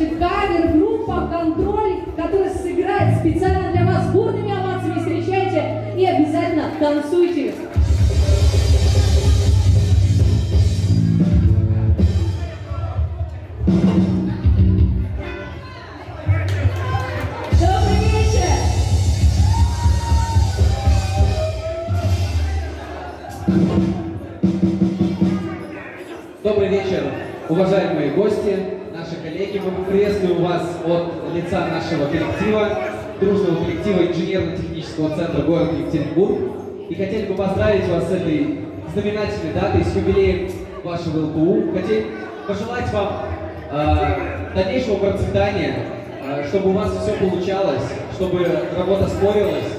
же, кавер-группа «Контроль», которая сыграет специально для вас бурными овациями. Встречайте и обязательно танцуйте. Лица нашего коллектива, дружного коллектива инженерно-технического центра города Екатеринбург. И хотели бы поздравить вас с этой знаменательной датой, с юбилеем вашего ЛПУ. Хотели пожелать вам э, дальнейшего процветания, э, чтобы у вас все получалось, чтобы работа спорилась,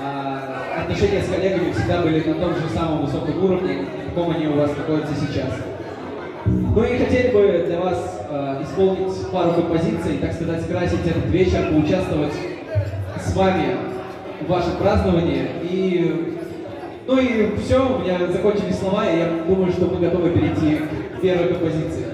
а отношения с коллегами всегда были на том же самом высоком уровне, на каком они у вас находятся сейчас. Ну и хотели бы для вас э, исполнить пару композиций, так сказать, скрасить этот вечер, поучаствовать с вами в вашем праздновании. И, ну и все, у меня закончились слова, и я думаю, что мы готовы перейти к первой композиции.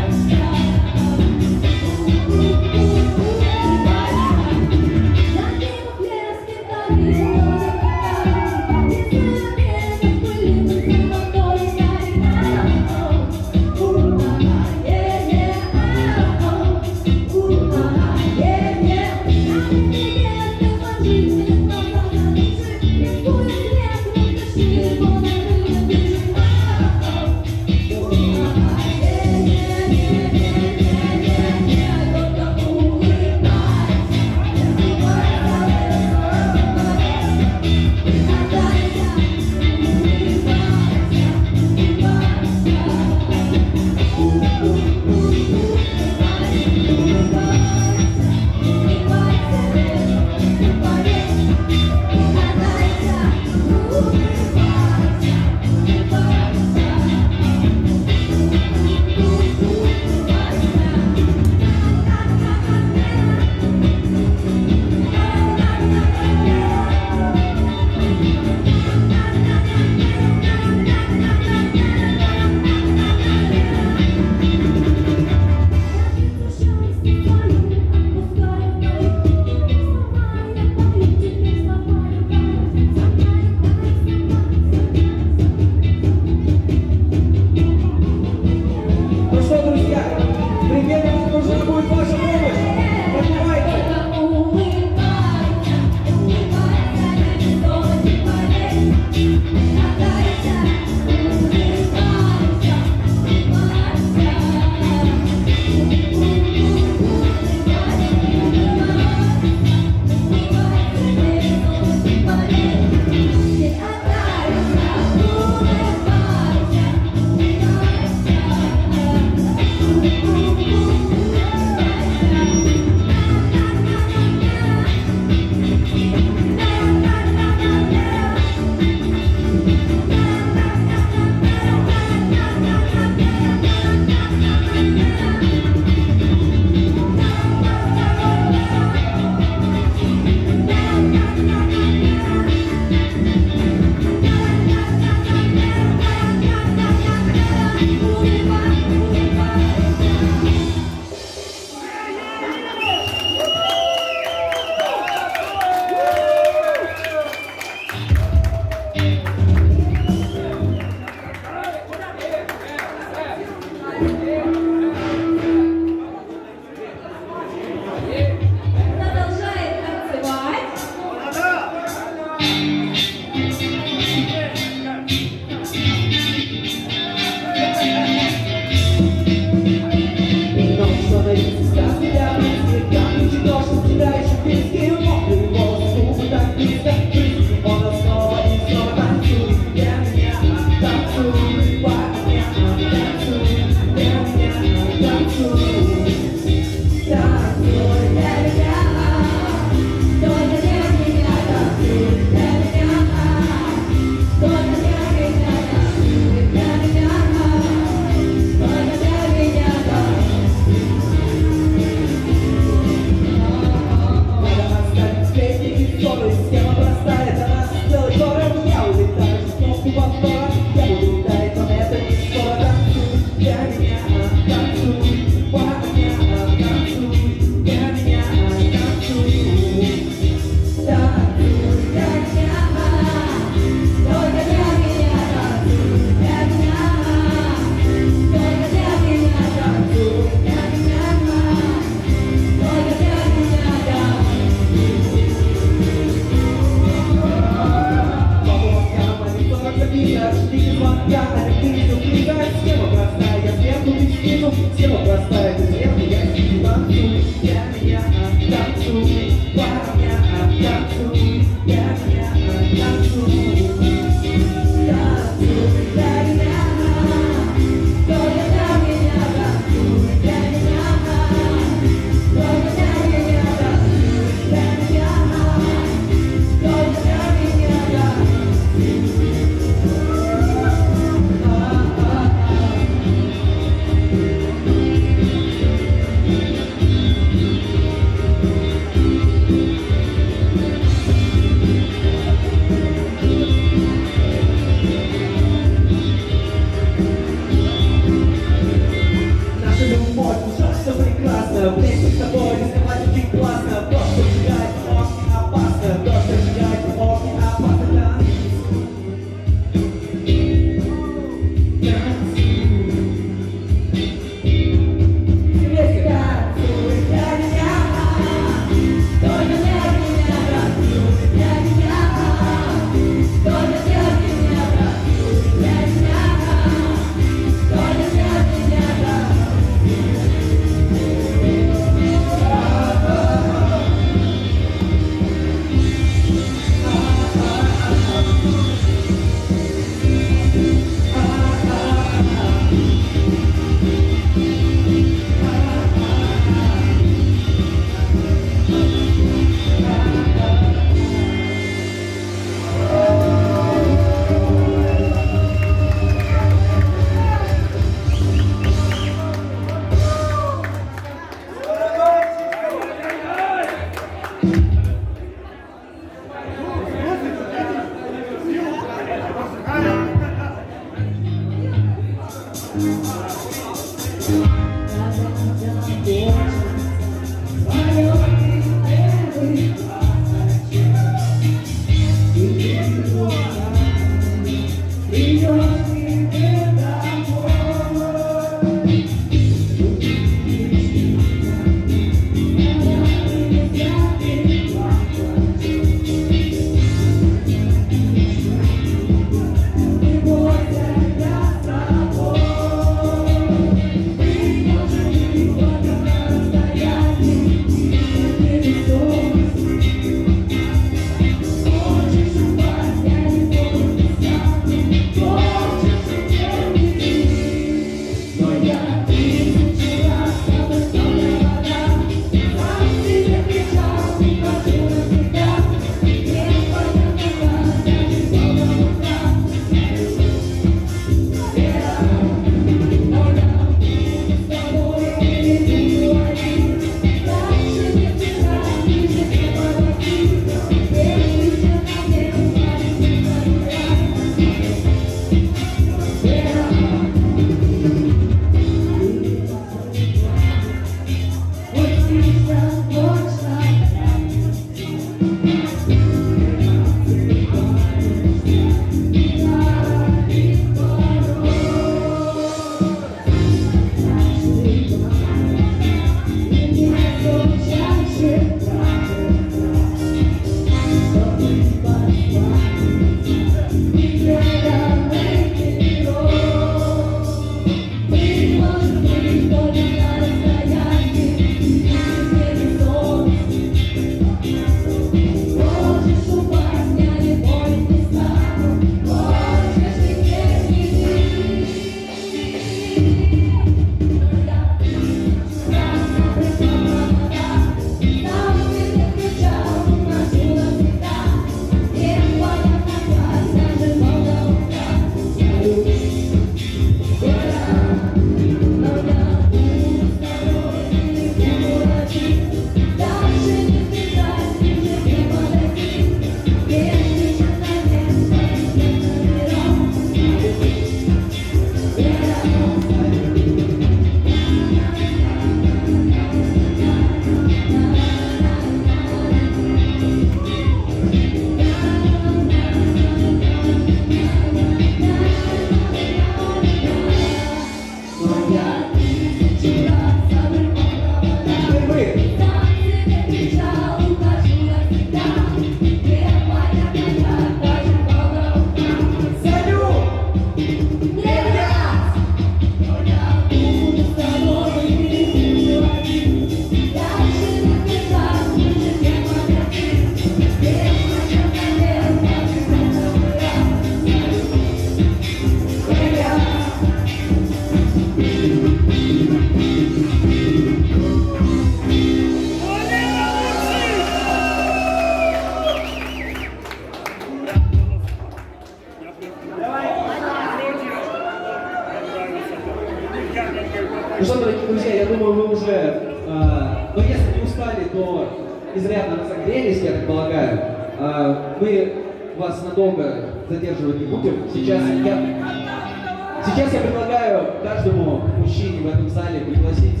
Вас надолго задерживать не будем. Сейчас я, сейчас я предлагаю каждому мужчине в этом зале пригласить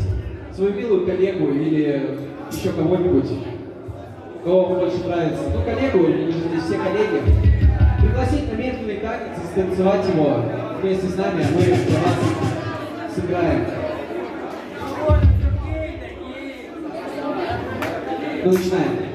свою милую коллегу или еще кого-нибудь, кого вам больше нравится. Ну, коллегу, или все коллеги. Пригласить на медленный танец и станцевать его вместе с нами, а мы для вас сыграем. Мы начинаем.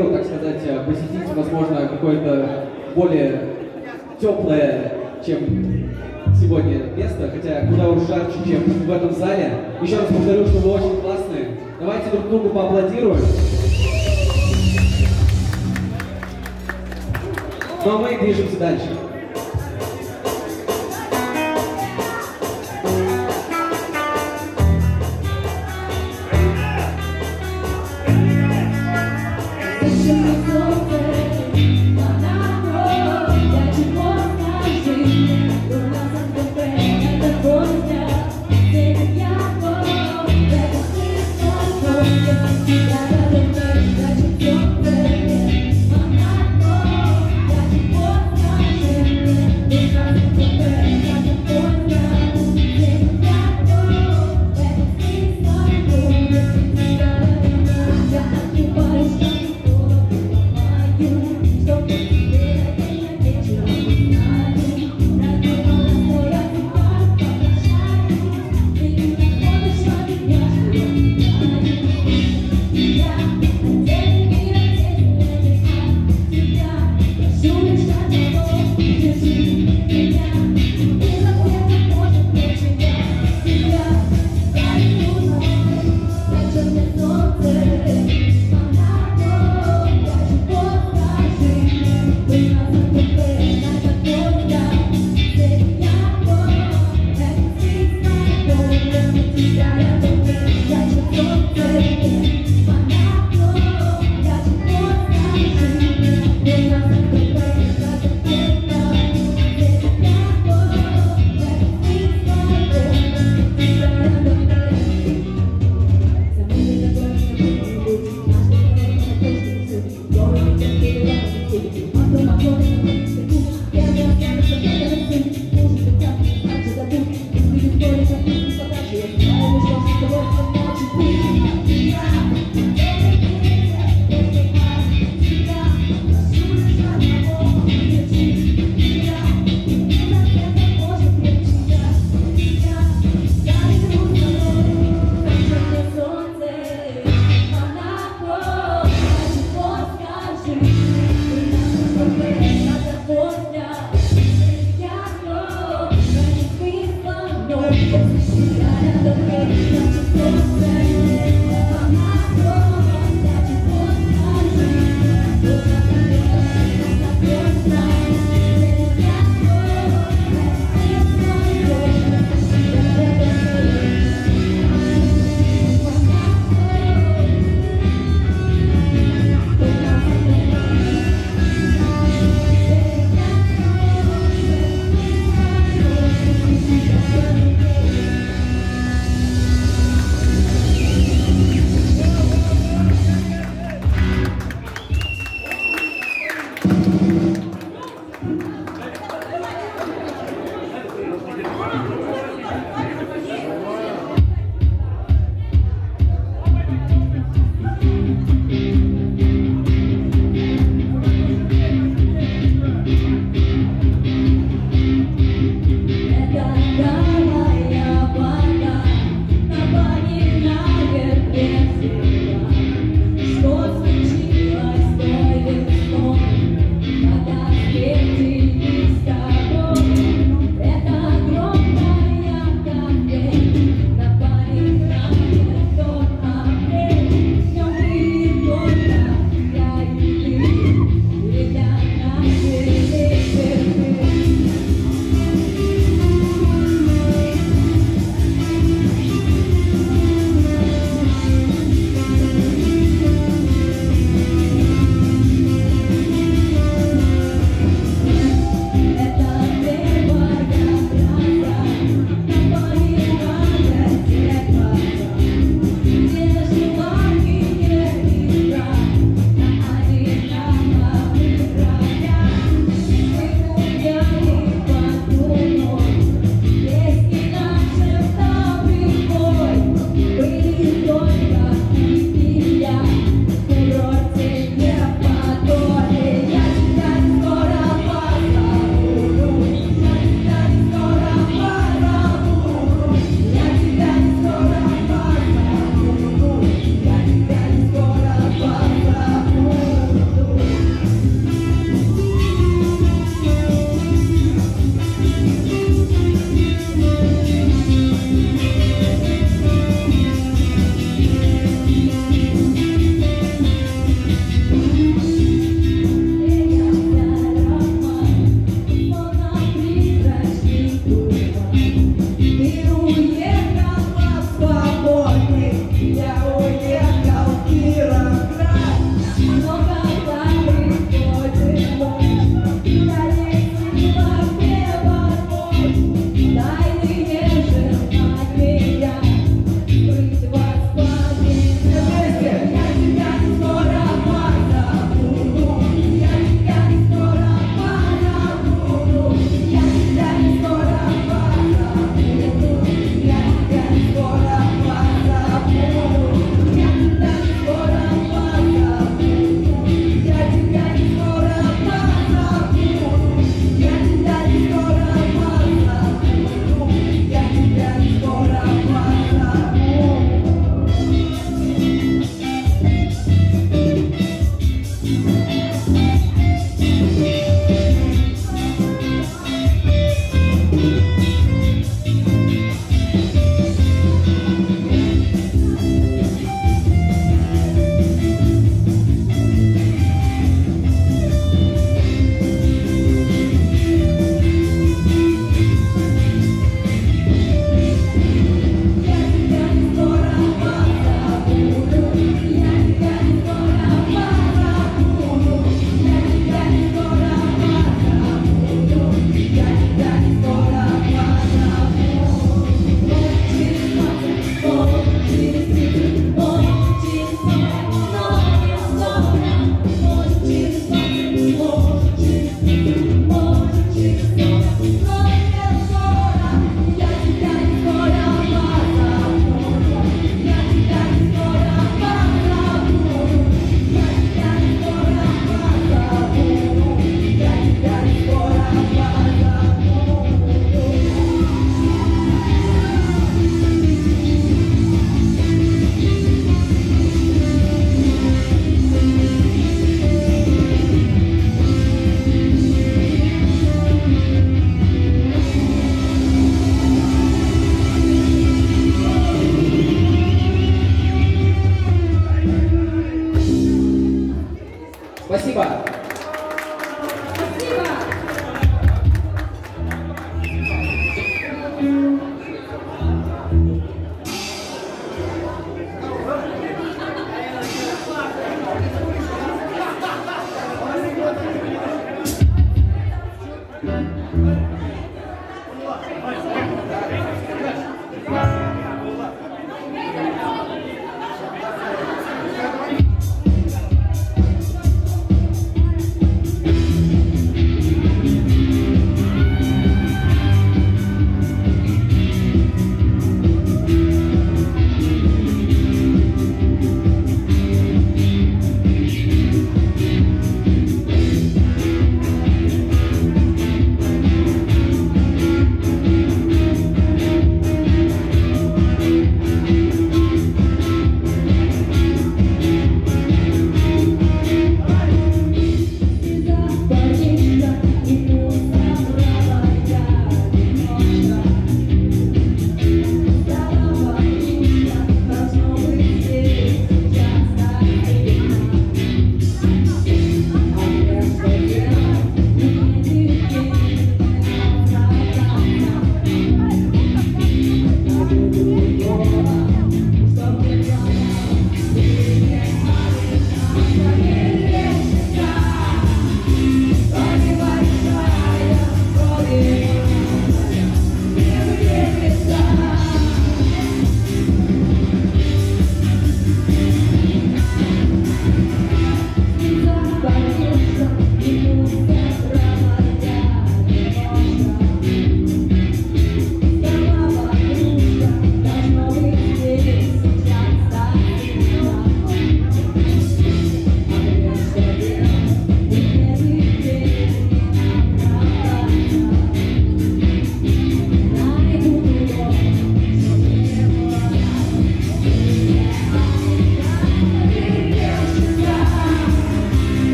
атмосферу, так сказать, э, посетить, возможно, какое-то более теплое, чем сегодня место, хотя куда уж жарче, чем в этом зале. Еще раз повторю, что вы очень классные. Давайте друг другу поаплодируем. Ну а мы движемся дальше.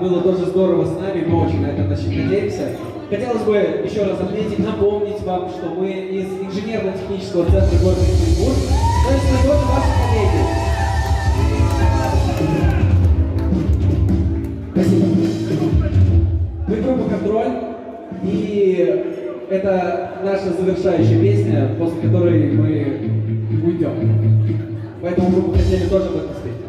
было тоже здорово с нами, мы очень на этом очень надеемся. Хотелось бы еще раз отметить, напомнить вам, что мы из инженерно-технического центра города Екатеринбург, то есть мы тоже ваши коллеги. Спасибо. Мы группа «Контроль», и это наша завершающая песня, после которой мы уйдем. Поэтому группу хотели тоже подпустить.